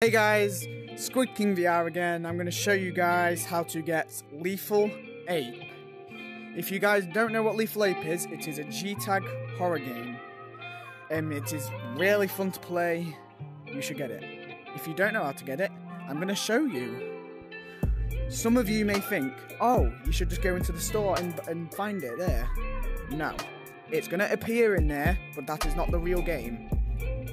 Hey guys, Squid King VR again. I'm going to show you guys how to get Lethal Ape. If you guys don't know what Lethal Ape is, it is a G-Tag horror game. Um, it is really fun to play. You should get it. If you don't know how to get it, I'm going to show you. Some of you may think, oh, you should just go into the store and, and find it there. No. It's going to appear in there, but that is not the real game.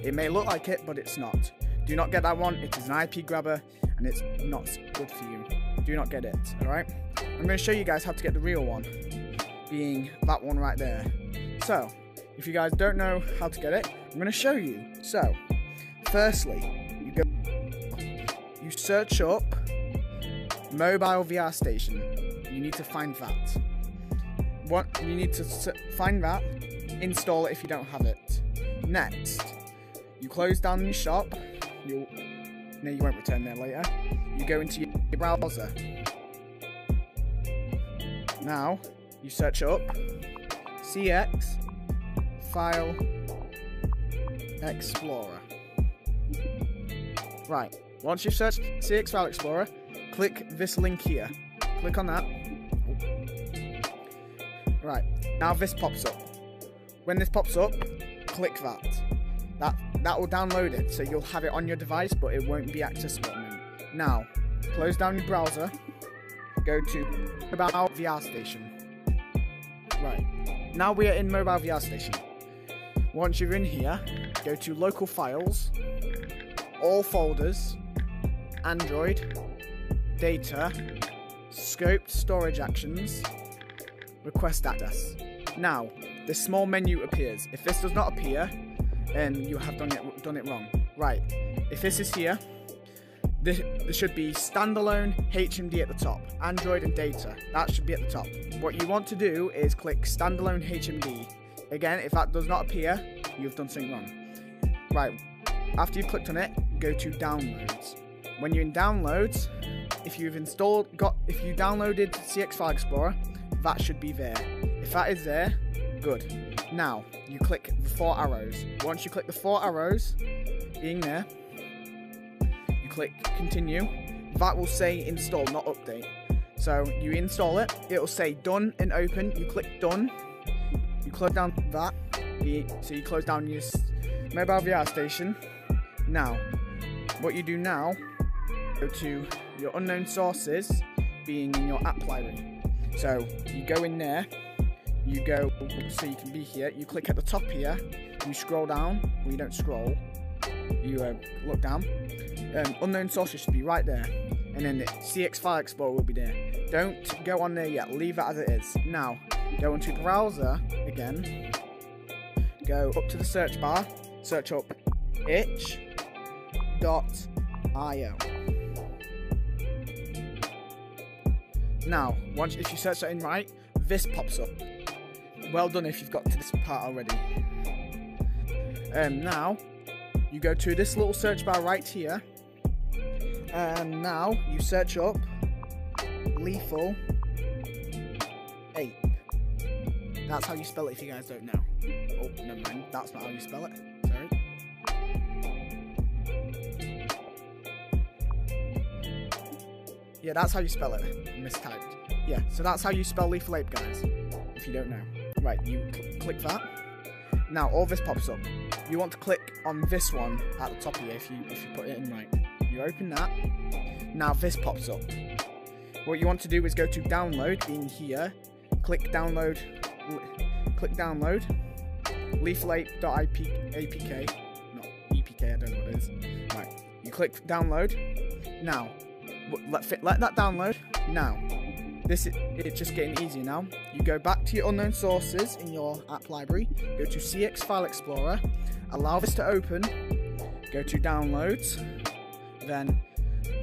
It may look like it, but it's not. Do not get that one. It is an IP grabber and it's not good for you. Do not get it, alright? I'm going to show you guys how to get the real one, being that one right there. So, if you guys don't know how to get it, I'm going to show you. So, firstly, you go, you search up mobile VR station. You need to find that. What you need to find that, install it if you don't have it. Next, you close down your shop you'll no you won't return there later. You go into your browser. Now you search up cx file explorer. Right once you've searched cx file explorer click this link here. Click on that. Right now this pops up. When this pops up click that that that will download it so you'll have it on your device but it won't be accessible. Now close down your browser. Go to mobile VR station. Right. Now we are in mobile VR station. Once you're in here go to local files all folders Android data scoped storage actions request access now this small menu appears. If this does not appear and you have done it done it wrong. Right, if this is here, this, there should be standalone HMD at the top, Android and data, that should be at the top. What you want to do is click standalone HMD. Again, if that does not appear, you've done something wrong. Right, after you've clicked on it, go to downloads. When you're in downloads, if you've installed, got, if you downloaded CX File Explorer, that should be there. If that is there, good. Now, you click the four arrows. Once you click the four arrows, being there, you click continue. That will say install, not update. So you install it, it'll say done and open. You click done, you close down that, so you close down your mobile VR station. Now, what you do now, go to your unknown sources, being in your app library. So you go in there, you go so you can be here. You click at the top here you scroll down well you don't scroll you uh, look down. Um, unknown sources should be right there and then the cx file explorer will be there. Don't go on there yet leave it as it is. Now go into browser again go up to the search bar search up itch.io now once if you search that in right this pops up well done if you've got to this part already. Um, now, you go to this little search bar right here, and now you search up lethal ape. That's how you spell it if you guys don't know. Oh, never mind, that's not how you spell it. Sorry. Yeah, that's how you spell it. Mistyped. Yeah, so that's how you spell lethal ape, guys, if you don't know. Right, you cl click that. Now all this pops up. You want to click on this one at the top here if you if you put it in right. You open that. Now this pops up. What you want to do is go to download, being here. Click download. Click download. LethalApe.apk. Not EPK. I don't know what it is. Right. You click download. Now, let let that download. Now, this is it's just getting easier now. You go back to your unknown sources in your app library, go to CX File Explorer, allow this to open, go to downloads, then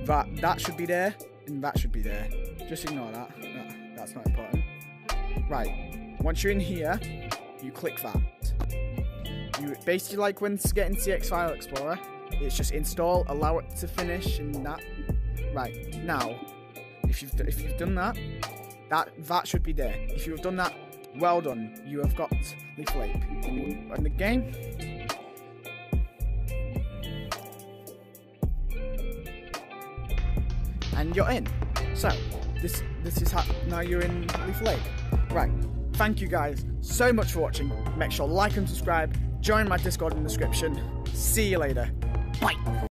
that that should be there and that should be there. Just ignore that. that that's not important. Right. Once you're in here, you click that. You basically like when getting CX File Explorer, it's just install, allow it to finish, and that. Right now, if you've if you've done that, that that should be there. If you have done that, well done. You have got Ape in, in the game. and you're in. So this this is how now you're in Lethal Ape. Right. Thank you guys so much for watching. Make sure like and subscribe. Join my Discord in the description. See you later. Bye.